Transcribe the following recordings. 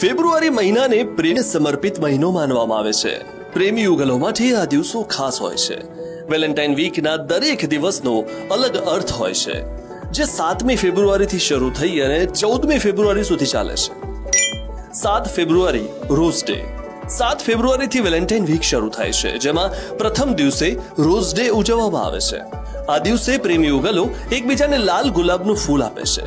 ફેબ્રુઆરી મહિનાને પ્રેમને સમર્પિત મહિનો માનવામાં આવે છે. પ્રેમી યુગલો માટે આ દિવસો ખાસ હોય છે. વેલેન્ટાઇન વીકના દરેક દિવસનો અલગ અર્થ હોય છે. જે સાતમી ફેબ્રુઆરીથી શરૂ થઈ અને ચૌદમી ફેબ્રુઆરી સુધી ચાલે છે. સાત ફેબ્રુઆરી, રોઝ ડે. સાત ફેબ્રુઆરીથી વેલેન્ટાઇન વીક શરૂ થાય છે, જેમાં પ્રથમ દિવસે રોઝ ડે ઉજવવામાં આવે છે. આ દિવસે પ્રેમી યુગલો એકબીજાને લાલ ગુલાબનું ફૂલ આપે છે.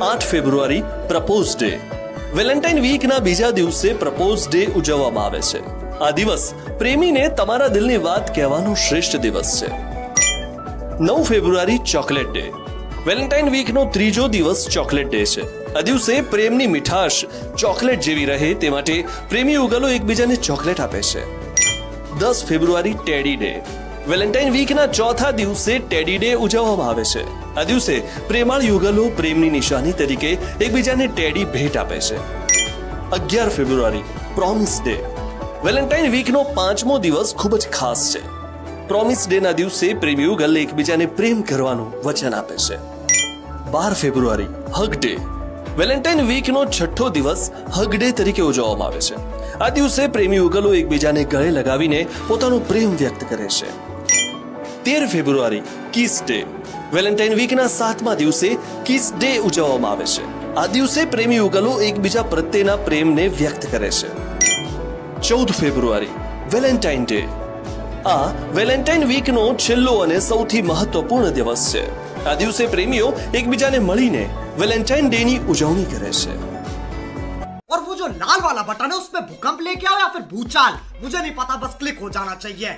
આઠ ફેબ્રુઆરી, પ્રપોઝ ડે. વેલેન્ટાઇન વીકના બીજા દિવસે પ્રપોઝ ડે ઉજવવામાં આવે છે. આ દિવસ પ્રેમીને તમારા દિલની વાત કહેવાનો શ્રેષ્ઠ દિવસ છે. નવ ફેબ્રુઆરી ચોકલેટ ડે. વેલેન્ટાઇન વીકનો ત્રીજો દિવસ ચોકલેટ ડે છે. આ દિવસે પ્રેમની મીઠાશ ચોકલેટ જેવી રહે તે માટે પ્રેમી ઉગલો એકબીજાને ચોકલેટ આપે છે. દસ ફેબ્રુઆરી ટેડી ડે. વેલેન્ટાઇન વીકના ચોથા દિવસે ટેડી ડે ઉજવવામાં આવે છે. આ દિવસે પ્રેમાળ યુગલો પ્રેમની નિશાની તરીકે એકબીજાને ટેડી ભેટ આપે છે. અગિયાર ફેબ્રુઆરી, પ્રોમિસ ડે. વેલેન્ટાઇન વીકનો પાંચમો દિવસ ખૂબ જ ખાસ છે. પ્રોમિસ ડે ના દિવસે પ્રેમી યુગલ એકબીજાને પ્રેમ કરવાનું વચન આપે છે. બાર ફેબ્રુઆરી, હગ ડે. વેલેન્ટાઇન વીકનો છઠ્ઠો દિવસ હગ ડે તરીકે ઉજવવામાં આવે છે. આ દિવસે પ્રેમી યુગલો એકબીજાને ગળે લગાવીને પોતાનો પ્રેમ વ્યક્ત કરે છે. તેર ફેબ્રુઆરી કિસ ડે વેલેન્ટાઇન વીકના સાતમા દિવસે કિસ ડે ઉજવવામાં આવે છે આ દિવસે પ્રેમી યુગલો એકબીજા પ્રત્યેના પ્રેમને વ્યક્ત કરે છે ચૌદ ફેબ્રુઆરી વેલેન્ટાઇન ડે આ વેલેન્ટાઇન વીકનો છેલ્લો અને સૌથી મહત્વપૂર્ણ દિવસ છે આ દિવસે પ્રેમીઓ એકબીજાને મળીને વેલેન્ટાઇન ડે ની ઉજવણી કરે છે और वो जो लाल वाला बटन है उसमें भूकंप लेके आओ या फिर भूचाल मुझे नहीं पता बस क्लिक हो जाना चाहिए